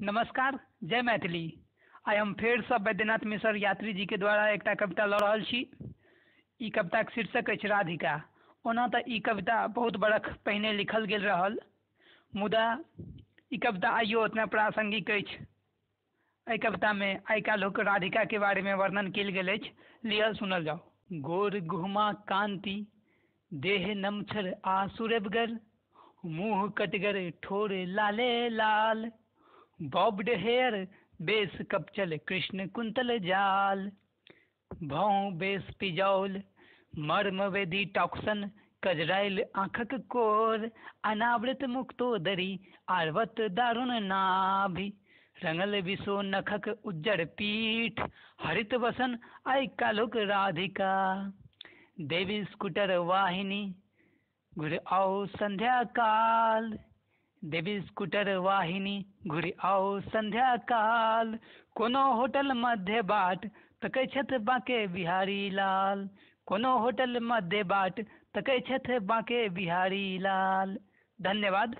नमस्कार, जय मैथिली। आइ हम फेरसँ वैद्यनाथ मिश्र यात्री जी के द्वारा एकटा कविता लऽ रहल छी। ई कविताक शीर्षक अछि राधिका। ओना ई कविता बहुत बरख पहिने लिखल गेल रहल, मुदा ई कविता आइयो ओतना प्रासंगिक अछि। एहि कवितामे आइ काल्हिक राधिकाके बारेमे वर्णन कयल गेल लिअ, सुनल जाउ। गोर गुहमा कांति देह नमछर आ सुरभगर मुँह कटगर ठोर लाले लाल। बॉब्ड हेयर, बेस कपचल कृष्ण कुंतल जाल। भौं बेस पिजौल, मर्म वेदी टॉक्सन कजराइल आँखक कोर। अनावृत मुक्तोदरी, आर्वत दारुण नाभि। रंगल विशो नखक उज्जर पीठ। हरित वसन आइ कालुक राधिका। देवी स्कूटर वाहिनी घुर आओ संध्या काल। देवी स्कूटर वाहिनी घुरी आओ संध्या काल कोनो होटल मध्य बाट, तक बाके बिहारी लाल। कोनो होटल मध्य बाट, तक बाँके बिहारी लाल। धन्यवाद।